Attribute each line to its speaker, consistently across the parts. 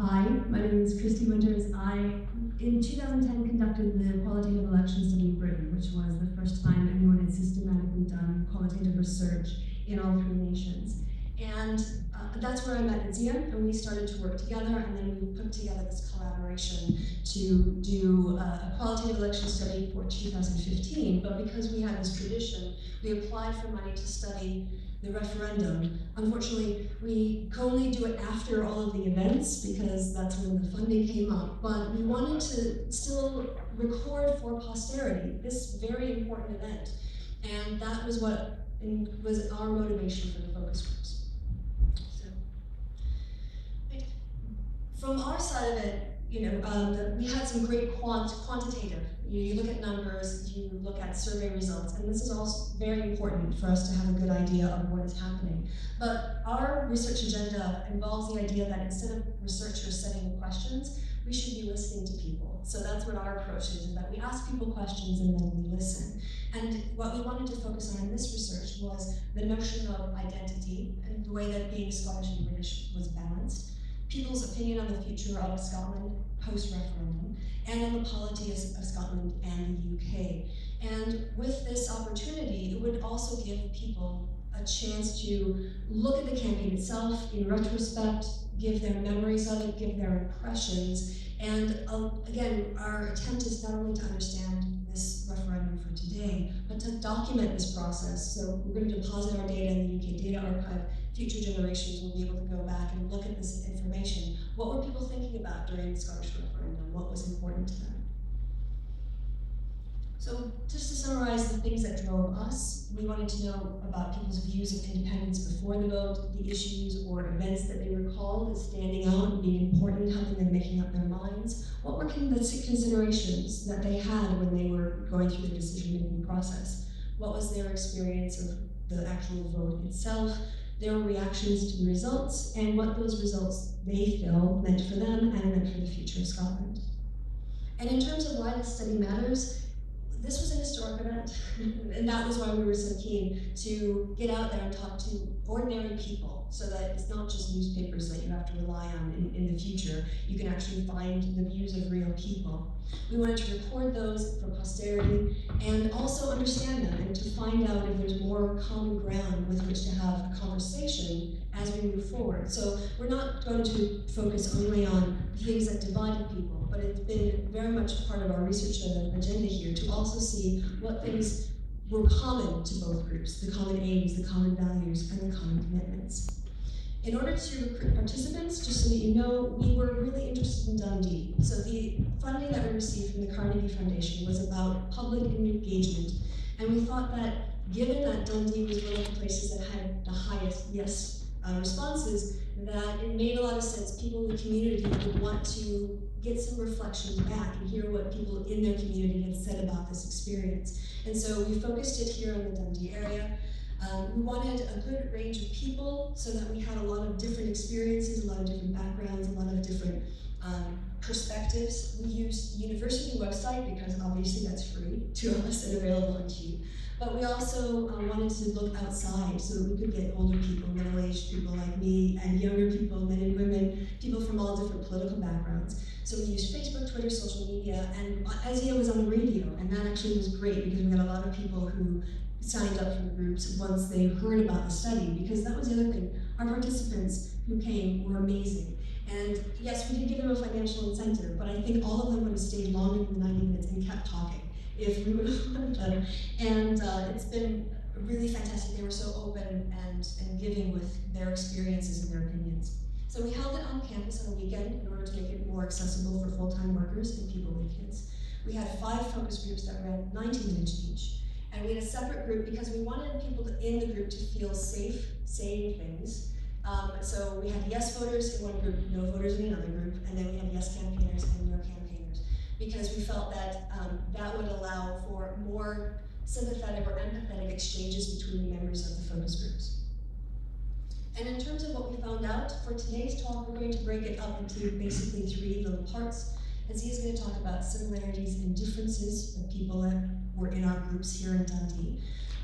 Speaker 1: Hi, my name is Kristi Winters. I, in 2010, conducted the qualitative election study in Britain, which was the first time anyone had systematically done qualitative research in all three nations. And uh, that's where I met Edzia, and we started to work together, and then we put together this collaboration to do uh, a qualitative election study for 2015. But because we had this tradition, we applied for money to study the referendum. Unfortunately, we could only do it after all of the events because that's when the funding came up. But we wanted to still record for posterity this very important event. And that was what was our motivation for the focus groups. So, from our side of it, you know, um, the, we had some great quant quantitative. You, you, look at numbers, you look at survey results, and this is all very important for us to have a good idea of what is happening. But our research agenda involves the idea that instead of researchers setting questions, we should be listening to people. So that's what our approach is, is that we ask people questions and then we listen. And what we wanted to focus on in this research was the notion of identity and the way that being Scottish and British was balanced people's opinion on the future of Scotland post-referendum, and on the polity of, Scotland and the UK. And with this opportunity, it would also give people a chance to look at the campaign itself in retrospect, give their memories of it, give their impressions, and uh, again, our attempt is not only to understand this referendum for today, but to document this process. So we're going to deposit our data in the UK Data Archive future generations will be able to go back and look at this information. What were people thinking about during the Scottish referendum? What was important to them? So just to summarize the things that drove us, we wanted to know about people's views of independence before the vote, the issues or events that they recalled as standing out and being important, helping them making up their minds. What were the considerations that they had when they were going through the decision-making process? What was their experience of the actual vote itself? Their reactions to the results, and what those results they feel meant for them and meant for the future of Scotland. And in terms of why this study matters, this was an historic event, and that was why we were so keen to get out there and talk to ordinary people so that it's not just newspapers that you have to rely on in, in the future. You can actually find the views of real people. We wanted to record those for posterity and also understand them and to find out if there's more common ground with which to have a conversation as we move forward. So we're not going to focus only on things that divided people, but it's been very much part of our research agenda here to also see what things were common to both groups, the common aims, the common values, and the common commitments. In order to recruit participants, just so that you know, we were really interested in Dundee. So the funding that we received from the Carnegie Foundation was about public engagement. And we thought that given that Dundee was one of the places that had the highest yes uh, responses, that it made a lot of sense. People in the community would want to get some reflection back and hear what people in their community had said about this experience. And so we focused it here in the Dundee area. Um, we wanted a good range of people so that we had a lot of different experiences, a lot of different backgrounds, a lot of different um, perspectives. We used the university website because obviously that's free to us and available and cheap. But we also uh, wanted to look outside so that we could get older people, middle-aged people like me, and younger people, men and women, people from all different political backgrounds. So we used Facebook, Twitter, social media, and Edzia was on the radio, and that actually was great because we got a lot of people who signed up for the groups once they heard about the study, because that was the other thing. Our participants who came were amazing. And yes, we did give them a financial incentive, but I think all of them would have stayed longer than 90 minutes and kept talking if we would have wanted them. And uh, it's been really fantastic. They were so open and, and giving with their experiences and their opinions. So we held it on campus on a weekend in order to make it more accessible for full-time workers and people with kids. We had five focus groups that ran 90 minutes each. And we had a separate group because we wanted people to, in the group to feel safe saying things. Um, so we had yes voters in one group, no voters in another group, and then we had yes campaigners and no campaigners because we felt that um, that would allow for more sympathetic or empathetic exchanges between the members of the focus groups. And in terms of what we found out, for today's talk, we're going to break it up into basically three little parts. Edzia is going to talk about similarities and differences of people that were in our groups here in Dundee,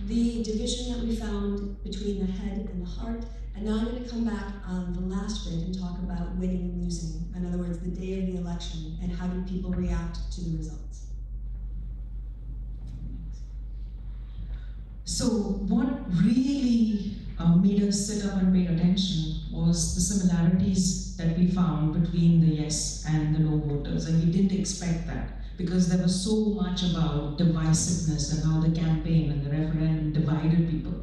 Speaker 1: the division that we found between the head and the heart, and now I'm going to come back on the last bit and talk about winning and losing. In other words, the day of the election and how do people react to the results.
Speaker 2: So, what really uh, made us sit up and pay attention was the similarities that we found between the yes and the no voters, and we didn't expect that because there was so much about divisiveness and how the campaign and the referendum divided people.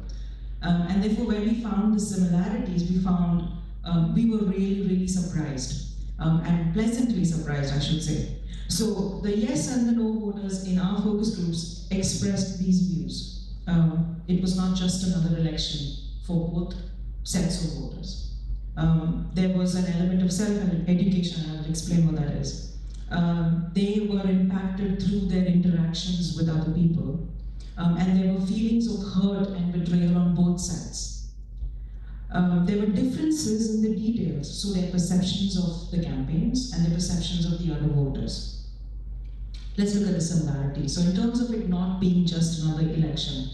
Speaker 2: Um, and therefore, when we found the similarities, we found um, we were really, really surprised um, and pleasantly surprised, I should say. So the yes and the no voters in our focus groups expressed these views. Um, it was not just another election for both sets of voters. Um, there was an element of self-education, and I will explain what that is. Um, they were impacted through their interactions with other people, um, and there were feelings of hurt and betrayal on both sides. Um, there were differences in the details, so their perceptions of the campaigns and their perceptions of the other voters. Let's look at the similarities. So in terms of it not being just another election,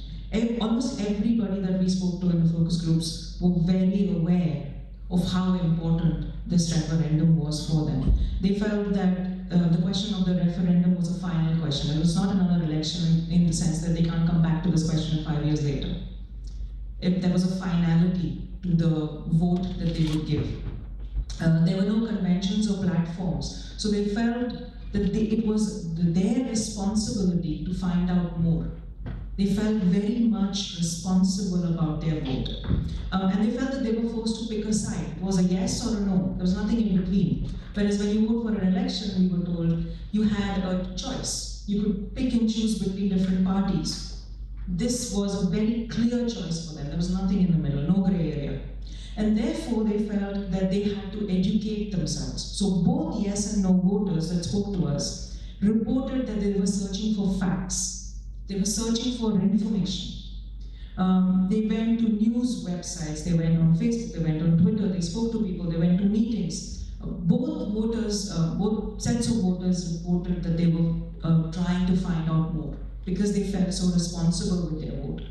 Speaker 2: almost everybody that we spoke to in the focus groups were very aware of how important this referendum was for them. They felt that uh, the question of the referendum was a final question. It was not another election in, in, the sense that they can't come back to this question five years later. If there was a finality to the vote that they would give. Uh, there were no conventions or platforms. So they felt that they, it was their responsibility to find out more they felt very much responsible about their vote. Um, and they felt that they were forced pick a side. It was a yes or a no. There was nothing in between. Whereas when you vote for an election, we were told you had a choice. You could pick and choose between different parties. This was a very clear choice for them. There was nothing in the middle, no gray area. And therefore, they felt that they had to educate themselves. So both yes and no voters that spoke to us reported that they were searching for facts they were searching for information. Um, they went to news websites, they went on Facebook, they went on Twitter, they spoke to people, they went to meetings. Uh, both voters, uh, both sets of voters reported that they were uh, trying to find out more because they felt so responsible with their vote.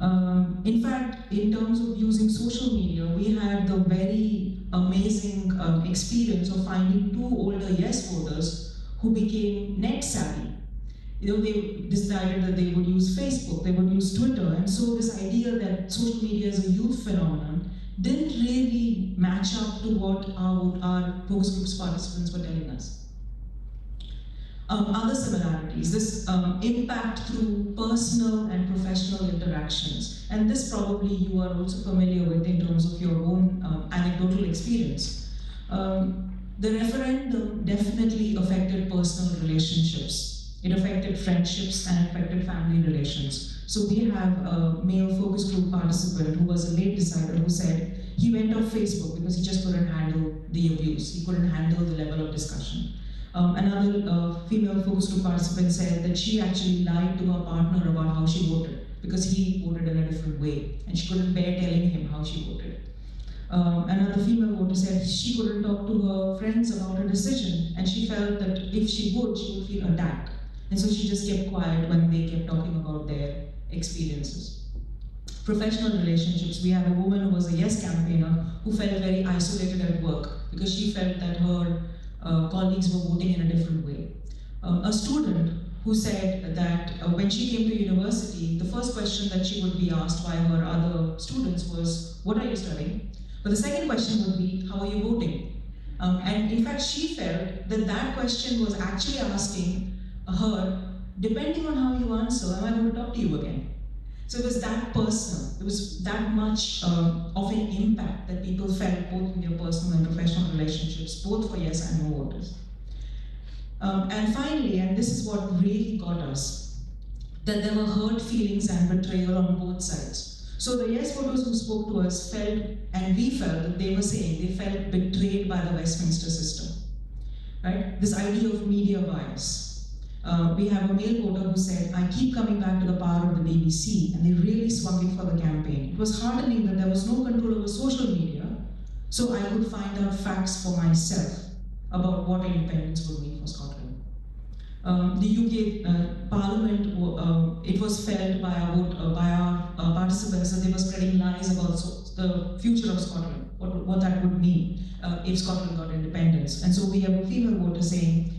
Speaker 2: Um, in fact, in terms of using social media, we had the very amazing um, experience of finding two older yes voters who became net savvy you know, they decided that they would use Facebook, they would use Twitter, and so this idea that social media is a youth phenomenon didn't really match up to what our, our focus groups participants were telling us. Um, other similarities, this um, impact through personal and professional interactions. And this probably you are also familiar with in terms of your own um, anecdotal experience. Um, the referendum definitely affected personal relationships it affected friendships and affected family relations. So we have a male focus group participant who was a late decider who said he went off Facebook because he just couldn't handle the abuse. He couldn't handle the level of discussion. Um, another uh, female focus group participant said that she actually lied to her partner about how she voted because he voted in a different way and she couldn't bear telling him how she voted. Um, another female voter said she couldn't talk to her friends about her decision and she felt that if she would, she would feel attacked. And so she just kept quiet when they kept talking about their experiences. Professional relationships. We have a woman who was a yes campaigner who felt very isolated at work because she felt that her uh, colleagues were voting in a different way. Um, a student who said that uh, when she came to university, the first question that she would be asked by her other students was, What are you studying? But the second question would be, How are you voting? Um, and in fact, she felt that that question was actually asking her, depending on how you answer, am I going to talk to you again? So it was that personal. It was that much um, of an impact that people felt both in their personal and professional relationships, both for yes and no voters. Um, and finally, and this is what really got us, that there were hurt feelings and betrayal on both sides. So the yes voters who spoke to us felt, and we felt that they were saying they felt betrayed by the Westminster system. Right? This idea of media bias, uh, we have a male voter who said, I keep coming back to the power of the BBC, and they really swung it for the campaign. It was heartening that there was no control over social media, so I could find out facts for myself. about what independence would mean for Scotland. Um, the UK uh, Parliament, uh, it was felt by our, vote, uh, by our uh, participants that they were spreading lies about the future of Scotland, what, what that would mean uh, if Scotland got independence. And so we have a female voter saying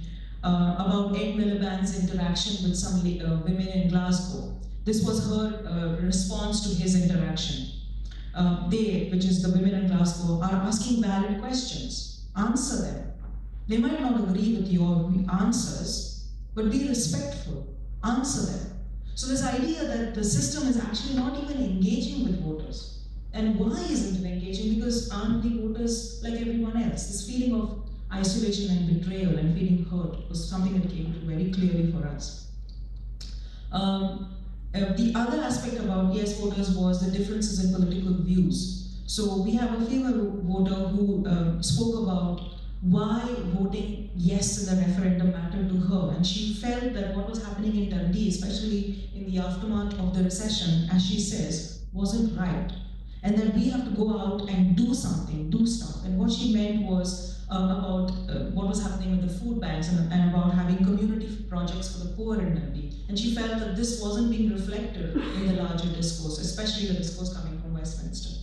Speaker 2: uh, about Ed Miliband's interaction with some uh, women in Glasgow. This was her uh, response to his interaction. Uh, they, which is the women in Glasgow, are asking valid questions. Answer them. They might not agree with your answers, but be respectful, answer them. So this idea that the system is actually not even engaging with voters. And why isn't it engaging? Because aren't the voters like everyone else? This feeling of isolation and betrayal and feeling hurt was something that came very clearly for us. Um, uh, the other aspect about yes voters was the differences in political views. So we have a female voter who uh, spoke about why voting yes in the referendum mattered to her. And she felt that what was happening in Dundee, especially in the aftermath of the recession, as she says, wasn't right. And that we have to go out and do something, do stuff. And what she meant was about uh, what was happening with the food banks and, and, about having community projects for the poor in Dundee. And she felt that this wasn't being reflected in the larger discourse, especially the discourse coming from Westminster.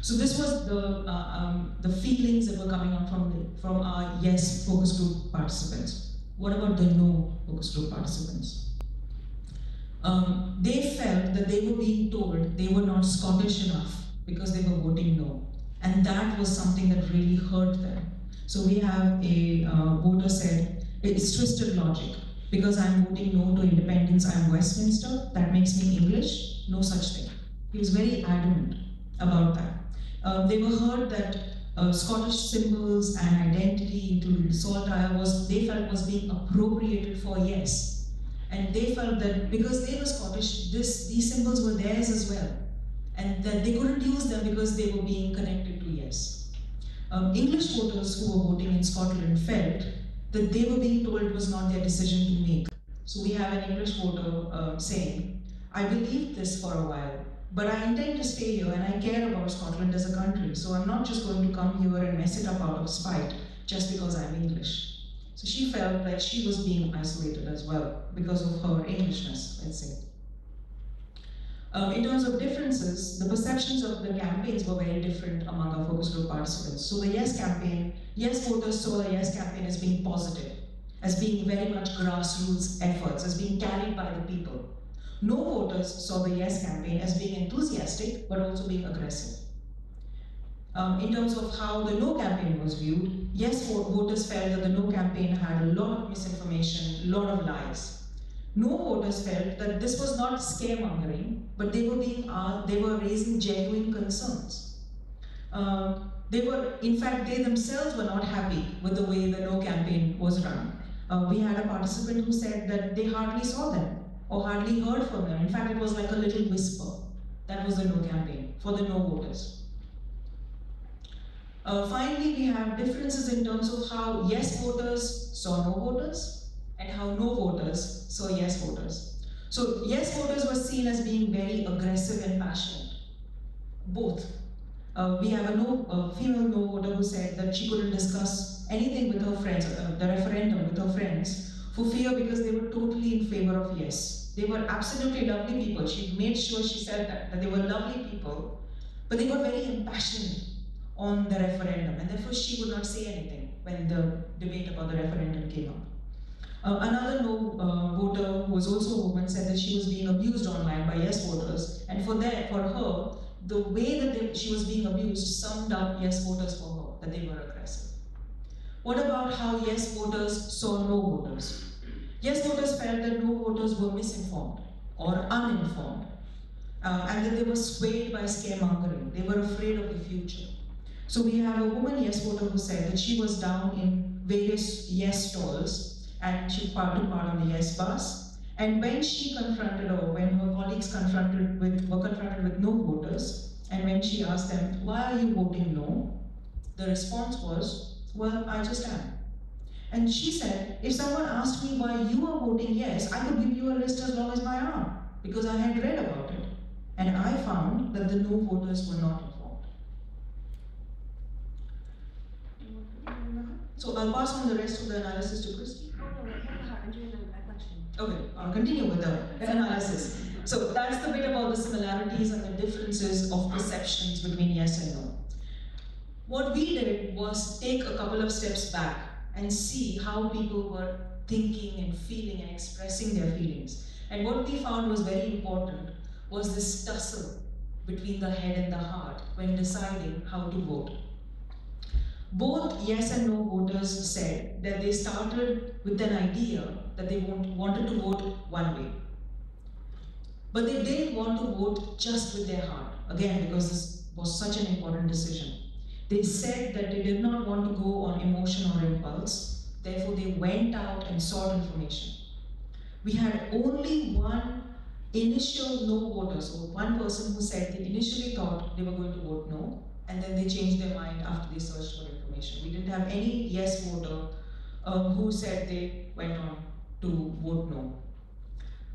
Speaker 2: So this was the, uh, um, the feelings that were coming up from, the, from our yes focus group participants. What about the no focus group participants? Um, they felt that they were being told they were not Scottish enough because they were voting no. And that was something that really hurt them. So we have a uh, voter said, it's twisted logic. Because I'm voting no to independence, I'm Westminster, that makes me English, no such thing. He was very adamant about that. Uh, they were heard that uh, Scottish symbols and identity, including saltire, was they felt was being appropriated for yes, and they felt that because they were Scottish, this these symbols were theirs as well, and that they couldn't use them because they were being connected to yes. Um, English voters who were voting in Scotland felt that they were being told it was not their decision to make. So we have an English voter uh, saying, "I believed this for a while." But I intend to stay here and I care about Scotland as a country. So I'm not just going to come here and mess it up out of spite just because I'm English. So she felt like she was being isolated as well because of her Englishness, let's say. Um, in terms of differences, the perceptions of the campaigns were very different among our focus group participants. So the Yes campaign, Yes voters saw the Yes campaign as being positive, as being very much grassroots efforts, as being carried by the people. No voters saw the Yes campaign as being enthusiastic, but also being aggressive. Um, in terms of how the No campaign was viewed, Yes voters felt that the No campaign had a lot of misinformation, a lot of lies. No voters felt that this was not scaremongering, but they were being uh, they were raising genuine concerns. Uh, they were, in fact, they themselves were not happy with the way the No campaign was run. Uh, we had a participant who said that they hardly saw them or hardly heard from them. In fact, it was like a little whisper. That was the no campaign for the no voters. Uh, finally, we have differences in terms of how yes voters saw no voters and how no voters saw yes voters. So yes voters were seen as being very aggressive and passionate, both. Uh, we have a no, female no voter who said that she couldn't discuss anything with her friends, uh, the referendum with her friends, for fear because they were totally in favor of yes. They were absolutely lovely people. She made sure she said that, that they were lovely people, but they were very impassioned on the referendum, and therefore she would not say anything when the debate about the referendum came up. Uh, another no uh, voter, who was also a woman, said that she was being abused online by yes voters, and for that, for her, the way that they, she was being abused summed up yes voters for her, that they were aggressive. What about how yes voters saw no voters? Yes voters felt that no voters were misinformed or uninformed, uh, and that they were swayed by scaremongering. They were afraid of the future. So we have a woman yes voter who said that she was down in various yes stalls and she part took part on the yes bus. And when she confronted or when her colleagues confronted with were confronted with no voters, and when she asked them, why are you voting no? The response was, well, I just am. And she said, if someone asked me why you are voting yes, I could give you a list as long as my arm, because I had read about it. And I found that the no voters were not informed. So I'll pass on the rest of the analysis to Kristi.
Speaker 1: Oh, no, I'm doing the reflection.
Speaker 2: Okay, I'll continue with the analysis. So that's the bit about the similarities and the differences of perceptions between yes and no. What we did was take a couple of steps back and see how people were thinking and feeling and expressing their feelings. And what we found was very important was this tussle between the head and the heart when deciding how to vote. Both yes and no voters said that they started with an idea that they want, wanted to vote one way. But they didn't want to vote just with their heart, again, because this was such an important decision. They said that they did not want to go on emotion or impulse, therefore, they went out and sought information. We had only one initial no voter, so one person who said they initially thought they were going to vote no, and then they changed their mind after they searched for information. We didn't have any yes voter um, who said they went on to vote no.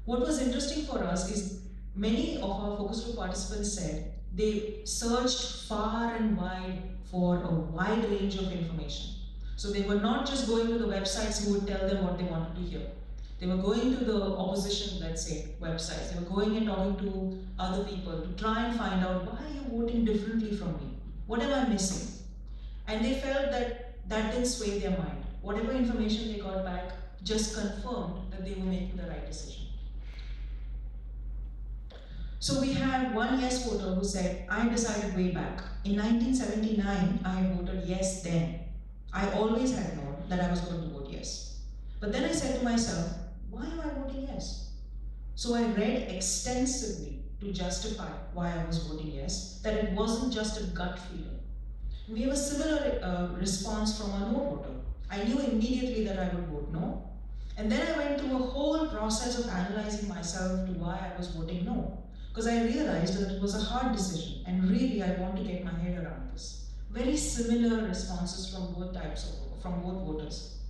Speaker 2: What was interesting for us is many of our focus group participants said they searched far and wide for a wide range of information. So they were not just going to the websites who would tell them what they wanted to hear. They were going to the opposition, let's say, websites. They were going and talking to other people to try and find out why are you voting differently from me? What am I missing? And they felt that that didn't sway their mind. Whatever information they got back just confirmed that they were making the right decision. So we had one yes voter who said, I decided way back. In 1979, I voted yes then. I always had known that I was going to vote yes. But then I said to myself, why am I voting yes? So I read extensively to justify why I was voting yes, that it wasn't just a gut feeling. We have a similar uh, response from a no voter. I knew immediately that I would vote no. And then I went through a whole process of analyzing myself to why I was voting no. Because I realized that it was a hard decision and really I want to get my head around this. Very similar responses from both types of from both voters.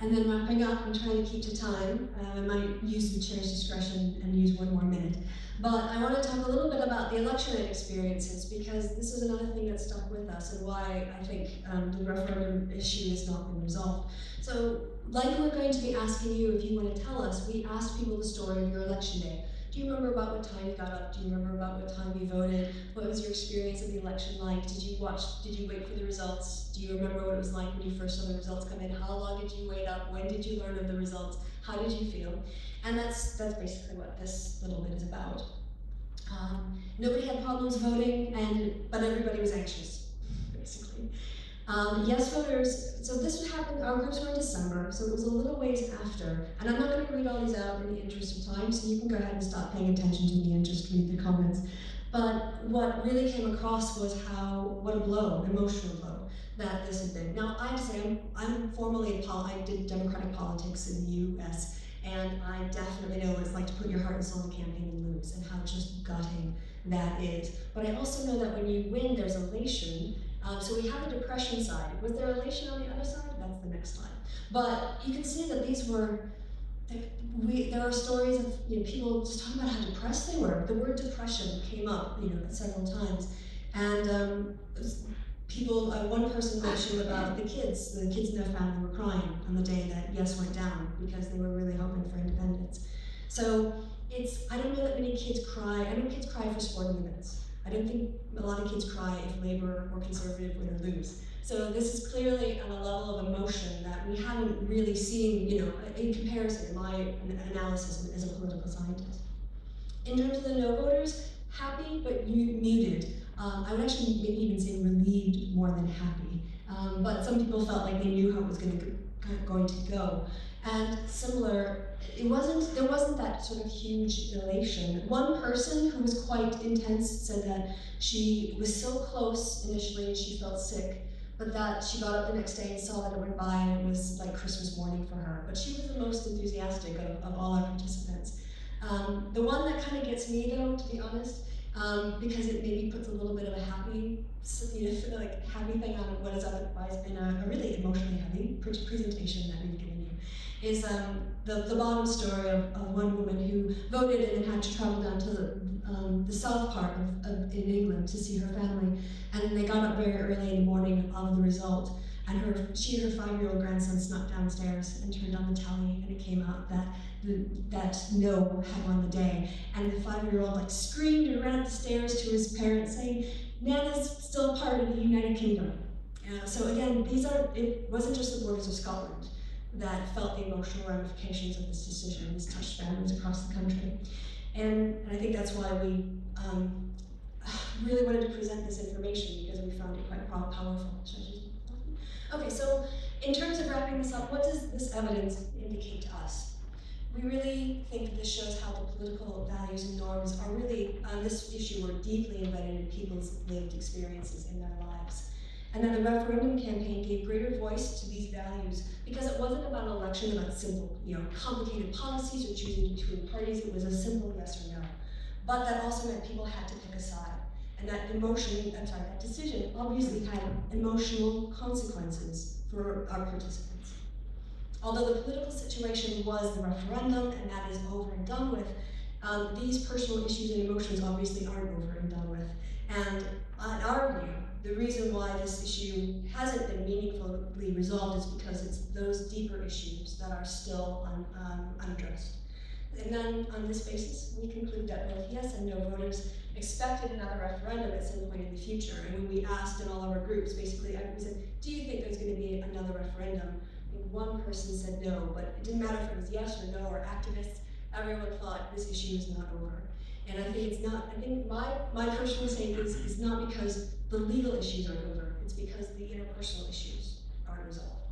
Speaker 1: And then wrapping up, I'm trying to keep to time. Uh, I might use the chair's discretion and use one more minute. But I want to talk a little bit about the election night experiences because this is another thing that stuck with us and why I think um, the referendum issue has not been resolved. So, like we're going to be asking you if you want to tell us, we asked people the story of your election day. Do you remember about what time you got up? Do you remember about what time you voted? What was your experience of the election like? Did you watch, did you wait for the results? Do you remember what it was like when you first saw the results come in? How long did you wait up? When did you learn of the results? How did you feel? And that's, that's basically what this little bit is about. Um, nobody had problems voting, and but everybody was anxious, basically. Um, yes voters, so this happened, our groups were in December, so it was a little ways after. And I'm not going to read all these out in the interest of time, so you can go ahead and stop paying attention to me and just read the comments. But what really came across was how, what a blow, emotional blow, that this had been. Now, I have to say, I'm, I'm pol- I did Democratic politics in the US, and I definitely know what it's like to put your heart and soul in a campaign and lose, and how just gutting that is. But I also know that when you win, there's elation, um, so we have a depression side. Was there elation on the other side? That's the next slide. But you can see that these were, we, there are stories of you know, people just talking about how depressed they were. The word depression came up you know, several times. And um, people, uh, one person mentioned about the kids, the kids in their family were crying on the day that yes went down because they were really hoping for independence. So it's, I don't know that many kids cry, I know kids cry for sporting events. I don't think a lot of kids cry if Labour or Conservative win or lose. So this is clearly on a level of emotion that we haven't really seen, you know, in comparison, my analysis as a political scientist. In terms of the no voters, happy but muted. Um, I would actually maybe even say relieved more than happy. Um, but some people felt like they knew how it was going to, going to go. And similar, it wasn't there wasn't that sort of huge elation. One person who was quite intense said that she was so close initially and she felt sick, but that she got up the next day and saw that it went by and it was like Christmas morning for her. But she was the most enthusiastic of, of all our participants. Um, the one that kind of gets me though, to be honest, um, because it maybe puts a little bit of a happy, you know, like happy thing on what has otherwise been a, a really emotionally heavy presentation that we've given you is um, the, the bottom story of, of one woman who voted and had to travel down to the, um, the south part of, of in England to see her family. And they got up very early in the morning of the result. And her, she and her five-year-old grandson snuck downstairs and turned on the tally, and it came out that the, that no had won the day. And the five-year-old like screamed and ran up the stairs to his parents, saying, "Nana's still part of the United Kingdom." Uh, so again, these are it wasn't just the borders of Scotland that felt the emotional ramifications of this decision. This touched families across the country, and, and I think that's why we um, really wanted to present this information because we found it quite powerful. Just- Okay, so in terms of wrapping this up, what does this evidence indicate to us? We really think this shows how the political values and norms are really, on this issue, are deeply embedded in people's lived experiences in their lives. And that the referendum campaign gave greater voice to these values because it wasn't about an election about simple, you know, complicated policies or choosing between parties. It was a simple yes or no. But that also meant people had to pick a side. And that emotion, I'm sorry, that decision obviously had emotional consequences for our participants. Although the political situation was the referendum and that is over and done with, um, these personal issues and emotions obviously aren't over and done with. And our view, the reason why this issue hasn't been meaningfully resolved is because it's those deeper issues that are still un, um, unaddressed. And then on this basis, we conclude that both yes and no voters expected another referendum at some point in the future. And when we asked in all of our groups, basically, we said, do you think there's going to be another referendum? And one person said no, but it didn't matter if it was yes or no or activists. Everyone thought this issue is not over. And I think it's not, I think my, my personal saying is, is not because the legal issues aren't over, it's because the interpersonal issues aren't resolved.